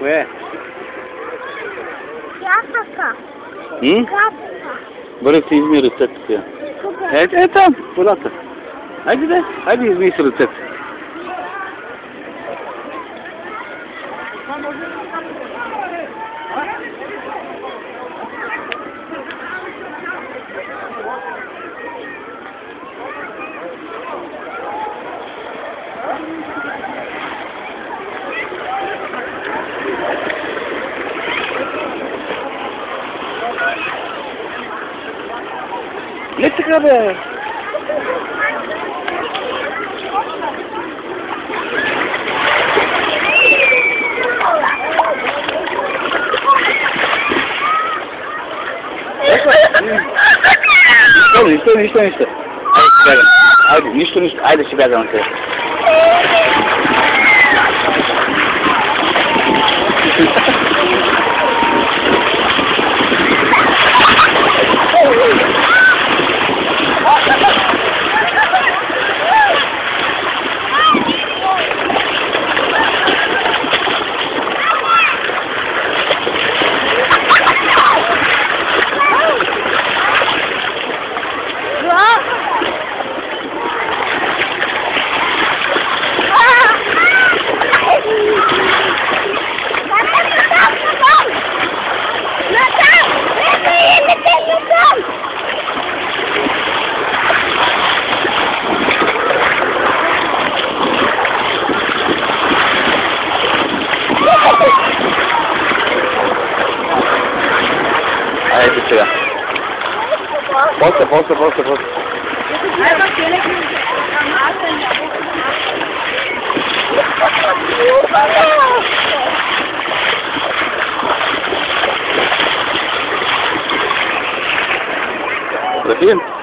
Where? Jataka. Hmm? Jataka. Burası İzmir rıçak ya. Evet, evet tamam. Burası. Hadi de, hadi İzmir rıçak. Tamam, Blitterkrabben! Stoi, stoi, stoi, stoi. niet, ništa, ništa, ajde si gledam te. Thank niet, Ahí se llega. Poste, poste, poste, poste. Recién.